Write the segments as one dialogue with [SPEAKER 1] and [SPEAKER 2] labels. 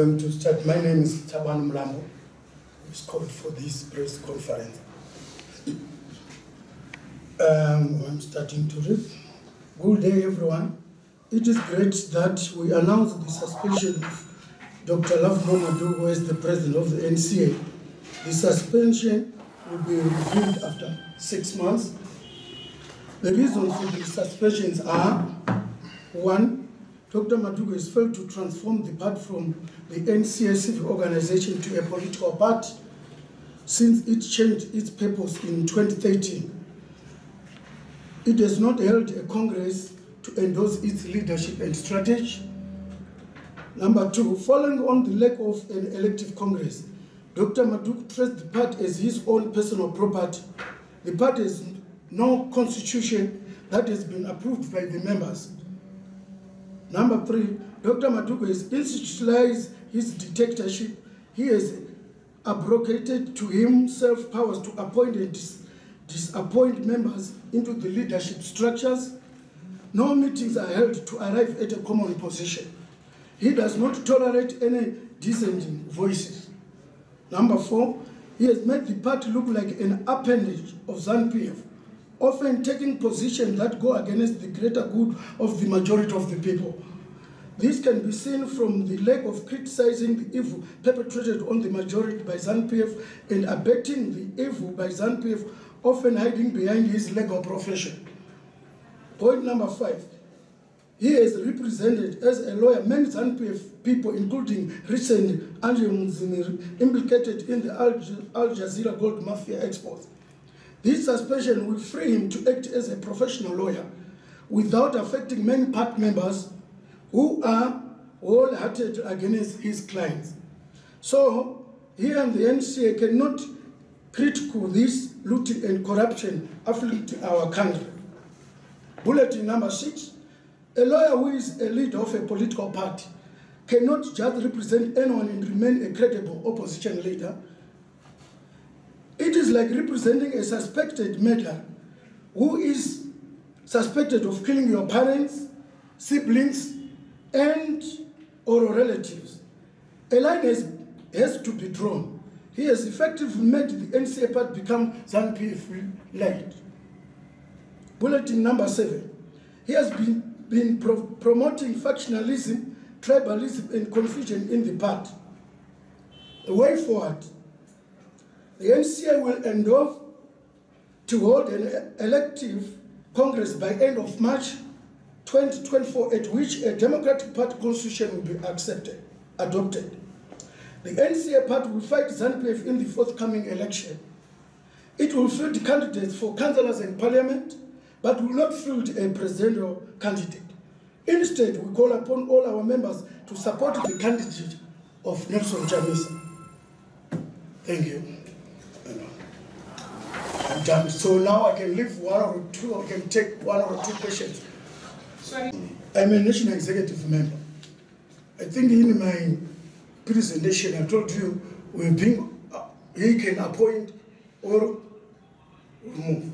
[SPEAKER 1] going to start. My name is Taban Mlambo. It's called for this press conference. Um, I'm starting to read. Good day, everyone. It is great that we announce the suspension of Dr. Lovemore Madhuku, who is the president of the NCA. The suspension will be reviewed after six months. The reasons for the suspensions are one, Dr. Madhuku has failed to transform the party from the civic organization to a political party since it changed its purpose in 2013. It has not held a congress to endorse its leadership and strategy. Number two, following on the lack of an elective congress, Dr. Madhuku treats the party as his own personal property. The party has no constitution that has been approved by the members. Number three, Dr. Madhuku has institutionalized his dictatorship. He has abrogated to himself powers to appoint and dis- disappoint members into the leadership structures. No meetings are held to arrive at a common position. He does not tolerate any dissenting voices. Number four, he has made the party look like an appendage of ZANU-PF, often taking positions that go against the greater good of the majority of the people. This can be seen from the lack of criticizing the evil perpetrated on the majority by ZANU-PF and abetting the evil by ZANU-PF, often hiding behind his legal profession. Point number five, he has represented as a lawyer many ZANU-PF people, including recent Andrew Mzimiri, implicated in the Al, Al Jazeera gold mafia exports. This suspension will free him to act as a professional lawyer without affecting many part members who are wholehearted against his clients. So, he and the NCA cannot critical this looting and corruption afflicting our country. Bulletin number six, a lawyer who is a leader of a political party cannot just represent anyone and remain a credible opposition leader. Like representing a suspected murderer who is suspected of killing your parents, siblings, and or relatives. A line has, has to be drawn. He has effectively made the NCA part become ZANU-PF light. Bulletin number seven. He has been, been pro promoting factionalism, tribalism, and confusion in the party. The way forward, the NCA will endorse to hold an elective Congress by end of March 2024, at which a Democratic Party constitution will be accepted, adopted. The NCA party will fight ZANU-PF in the forthcoming election. It will field candidates for councillors and parliament, but will not field a presidential candidate. Instead, we call upon all our members to support the candidate of Nelson Chamisa. Thank you. I'm done. So now I can leave one or two, I can take one or two questions.
[SPEAKER 2] Sorry.
[SPEAKER 1] I'm a national executive member. I think in my presentation, I told you we bring, uh, he can appoint or remove.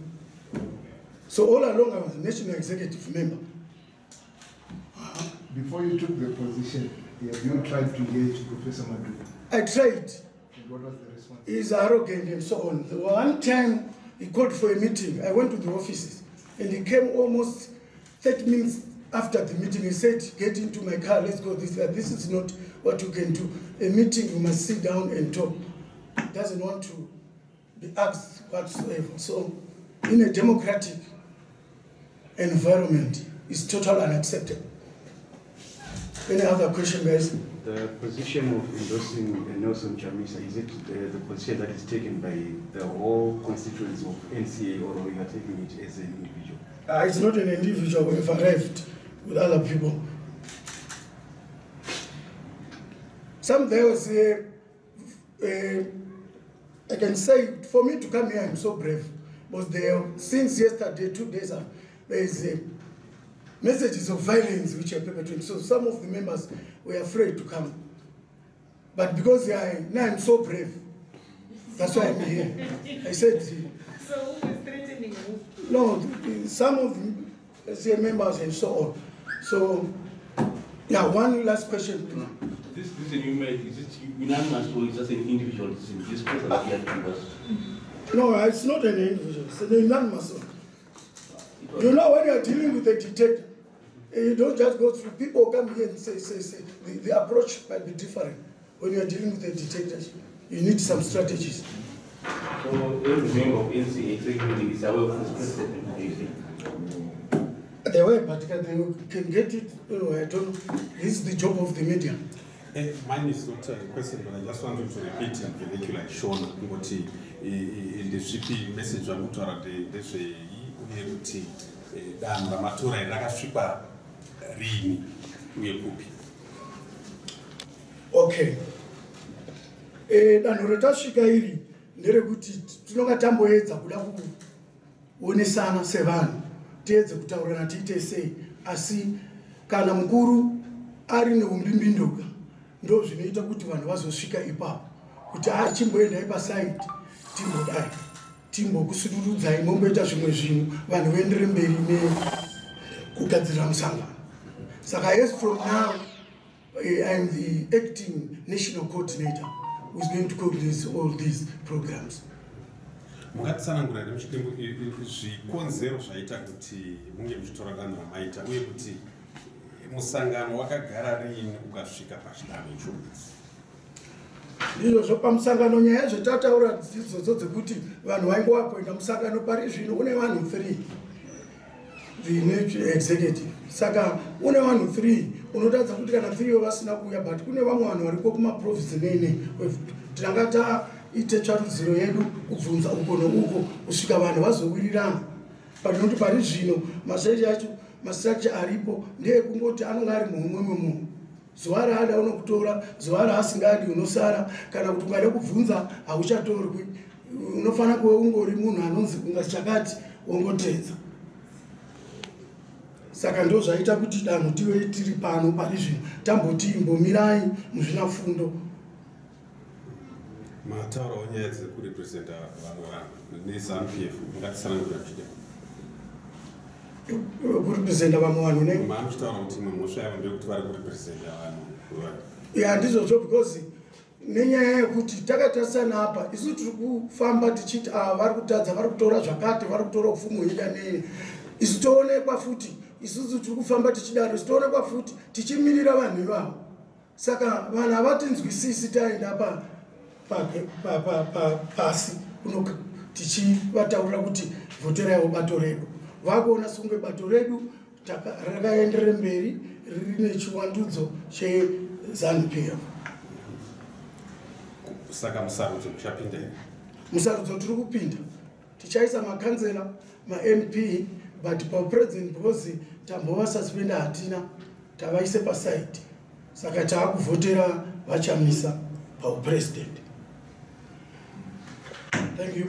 [SPEAKER 1] So all along, I was a national executive member.
[SPEAKER 3] Before you took the position, have you tried to engage Professor Madu?
[SPEAKER 1] I tried.
[SPEAKER 3] And what was the response?
[SPEAKER 1] He's arrogant and so on. The one time he called for a meeting, I went to the offices and he came almost 30 minutes after the meeting. He said, Get into my car, let's go this way. This is not what you can do. A meeting, you must sit down and talk. He doesn't want to be asked whatsoever. So, in a democratic environment, it's totally unacceptable. Any other question, guys?
[SPEAKER 4] The position of endorsing uh, Nelson Chamisa, is it uh, the position that is taken by the whole constituents of NCA or you are taking it as an individual?
[SPEAKER 1] Uh, it's not an individual. We've arrived with other people. Some there was a, a, I can say, for me to come here, I'm so brave. But there, since yesterday, two days, uh, there is a messages of violence which are perpetrated. So some of the members were afraid to come. But because I, now I'm so brave, that's why I'm here. I said,
[SPEAKER 2] So who is threatening who?
[SPEAKER 1] no, some of the SCA members and so on. So, yeah, one last question. please.
[SPEAKER 5] this decision you made, is it unanimous or is just an individual decision? This person appeared to us.
[SPEAKER 1] No, it's not an individual, it's an unanimous one. You know, when you're dealing with a dictator, eh, you don't just go through, people come here and say, say, say, the, the approach might be different. When you're dealing with a dictatorship, you need some strategies.
[SPEAKER 5] So every member of NCA executive is aware of this precedent, do you think?
[SPEAKER 1] They were, but they can get it, you know, I don't know. This is the job of the media.
[SPEAKER 6] Eh, mine is not a question, but I just wanted to repeat in vernacular shona ukuthi ndezvipi message vakutaura ndezvei uye kuti eh, danho ramatora iri rakasvipa rini uye kupi
[SPEAKER 1] Okay. Eh, danho ratasvika iri nderekuti tinonga tamboedza kuda kuonesana sevanhu tiedze kutaurana tiite sei. Asi kana mukuru ari neumbindindoka ndo zvinoita kuti vanhu vazosvika ipapo kuti achimboendai pasaidi timbodai timbokusudurudzai momboita zvimwe zvinhu vanhu voendere mberi nekugadzirira musangano saka yes from now uh, i'm the acting national coordinator whois going to coordinate all these programs.
[SPEAKER 6] Mungatitsanangura here muchidimbu zvikonzero zvaita kuti munge muchitora danho ramaita uye kuti musangano wakagara riini ukasvika pachidanho ichocho?
[SPEAKER 1] Izvozvo pamusangano nyaya zvetataura idzodzo dzekuti vanhu vaingovapoinda musangano pari zvino une vanhu three the executive. Saka une vanhu three unotadza kuti kana threeyo vasina kuuya but kune vamwe vanhu variko kumaprovinsi neine tinanga taite tsvarudziro yedu kubvunza uko neuko kusvika vanhu vazowirirana. Patinoti pari zvino masaiti acho mastructure aripo ndeekungoti anonga ari muhumwe memunhu zuva raada unokutora zuva raasingadi unosara kana kuti ungada kubvunza hauchatorwi. Unofanira kuve ungori munhu anonzi kunga chakati wongotedza saka ndo zvaita kuti danho tive tiri pano pari zvino. Tamboti imbomirai muzvinafundo
[SPEAKER 6] mataurawo nyaya dzekurepresenta vamwe vanhu nezanup f mungatitsanangura muchidimbu
[SPEAKER 1] kurepresenta vamwe vanhu ne?
[SPEAKER 6] Maanochitaura kuti imwe mhosva yavo ndeyekuti vari kurepresenta vanhu
[SPEAKER 1] ya ndizvozvo because nenyaya yekuti takatarisana apa isu tiri kufamba tichiti ava vari kutadza vari kutora zvakati vari kutora upfumi hwenyika nene isu toonekwa futi isusu tiri kufamba tichidaro isu toonekwa futi tichimirira vanhu ivavo. Saka vanhu havatinzwisisi taenda pa- pa- pa- pa- pa- pasi kuno tichivataurira kuti vhoteraiwo bato redu. Vakuona sunge bato redu taka- rakaenderere mberi rine chiwandudzo chezanup f
[SPEAKER 6] saka musarudzo muchapinda here?
[SPEAKER 1] Musarudzo tiri kupinda. Tichaisa makanzela mamp but papresident because tambova suspenda hatina tavaise pasaidi saka taakuvhotera vachamisa paupresident thank you